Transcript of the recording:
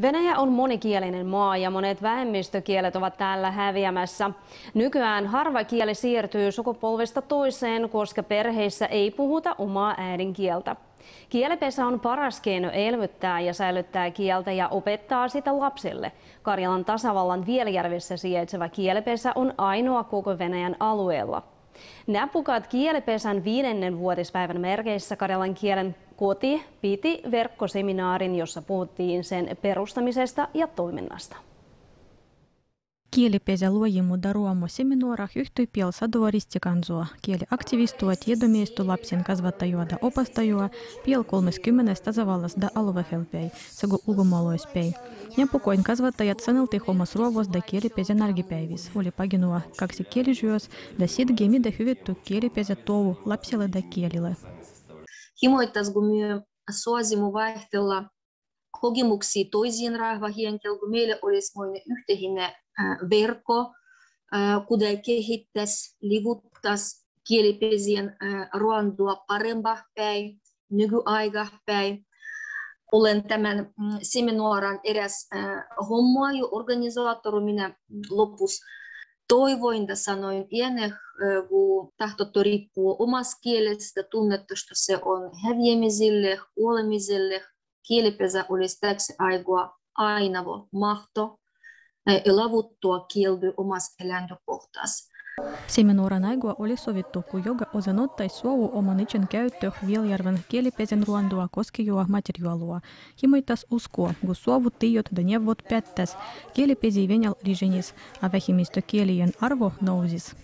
Venäjä on monikielinen maa ja monet vähemmistökielet ovat täällä häviämässä. Nykyään harva kieli siirtyy sukupolvesta toiseen, koska perheissä ei puhuta omaa äidinkieltä. Kielepesä on paras keino elvyttää ja säilyttää kieltä ja opettaa sitä lapsille. Karjalan tasavallan Vieljärvessä sijaitseva kielepesä on ainoa koko Venäjän alueella. Näpukat kielepesän viidennen vuotispäivän merkeissä karjalan kielen koti piti verkkoseminaarin, jossa puhuttiin sen perustamisesta ja toiminnasta. Kielipesä luojimu daruamo seminaarah yhtyi piel saduaristi kansoa, kieliaktivistua, tiedомiestu lapsen kasvattajuoda opastajua, piel 30 tasavallas da aluehelpei, sagu ulkomaaloispei. Ja pukoin kasvattajat sanelti homos ruovos da kielipesän argipäivis, oli paginua kaksi kielisyös, da sidge mida hyvittu kielipesä touvu lapsille da kielille. Myö suosimu vaihtella kokemuksia toisiin rahvahien, kun meille olisi moinen yhteinen verkko, kuten kehittäisi, livuttaisi kielipesien ruoantua parempaa päin, nykyaika päin. Olen tämän seminaaran eräs homma ja organisaattori minä lopussa toivoin ja sanoin ennen, kun tahtottu riippuu omasta kielestä, tunnettu, että se on häviämiselle, kuolemiselle. Kielipesä olisi täksi aikaa aina mahto lavuttua kielty omassa eläintökohtaisessa. Семинора найгуа оли советтуку йога озанот тайсуау о кяют тех вил ярвен кели пезен руандуа коски юах материалуа. Химой тас уско, гусуаву тыйот данев вот пять кели пези венял риженис, а вехимисто келиен арво ноузис.